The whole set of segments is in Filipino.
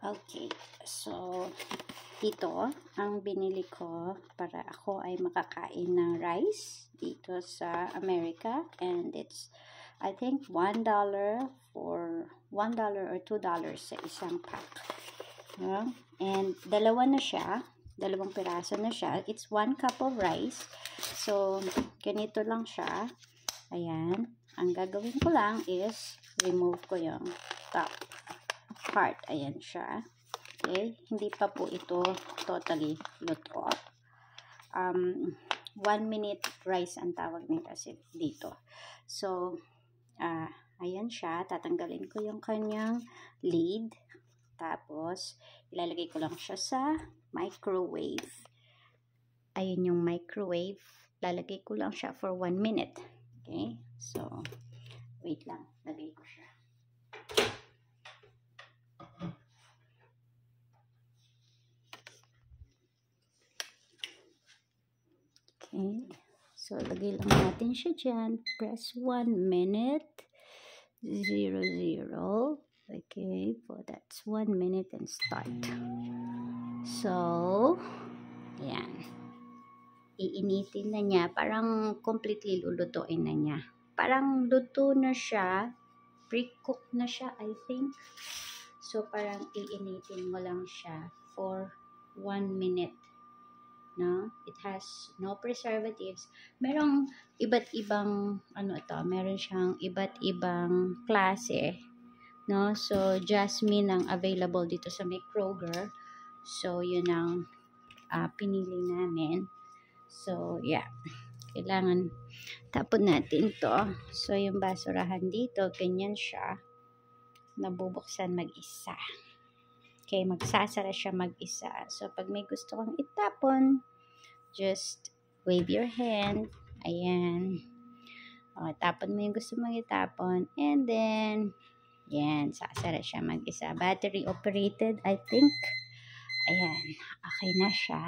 Okay, so ito ang binili ko para ako ay makakain ng rice dito sa America and it's I think $1 for $1 or $2 sa isang pack. Yeah? And dalawa na siya, dalawang piraso na siya. It's one cup of rice. So, ganito lang siya. Ayan. Ang gagawin ko lang is remove ko yung top part. Ayan siya. Okay. Hindi pa po ito totally luto. Um, one minute rice ang tawag nila dito. So, uh, ayan siya. Tatanggalin ko yung kanyang lid. Tapos, ilalagay ko lang siya sa microwave. Ayun yung microwave. Lalagay ko lang siya for one minute. Okay? So, wait lang. Lagay ko siya. Okay. So, lagay lang natin siya dyan. Press 1 minute. 0, 0. Okay. So, that's 1 minute and start. So, yan. Iinitin na niya. Parang completely lulutuin na niya. Parang luto na siya. Pre-cook na siya, I think. So, parang iinitin mo lang siya for 1 minute no? It has no preservatives. Merong iba't ibang ano ito, meron siyang iba't ibang klase, no? So jasmine ang available dito sa may Kroger. So yun ang uh, pinili namin. So yeah. Kailangan tapon natin to. So yung basurahan dito, ganyan siya. Nabubuksan mag-isa. Okay, magsasara siya mag-isa. So, pag may gusto kang itapon, just wave your hand. Ayan. O, tapon mo yung gusto mong itapon. And then, yan, sasara siya mag-isa. Battery operated, I think. Ayan, okay na siya.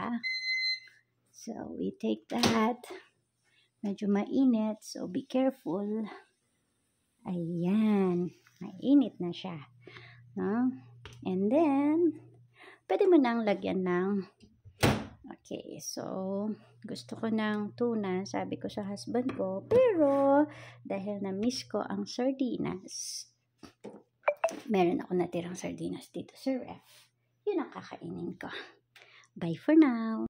So, we take that. Medyo mainit, so be careful. Ayan, mainit na siya. No? And then, pwede mo nang lagyan ng Okay, so, gusto ko ng tuna, sabi ko sa husband ko, pero, dahil na-miss ko ang sardinas, meron ako natirang sardinas dito sa ref, yun ang kakainin ko. Bye for now!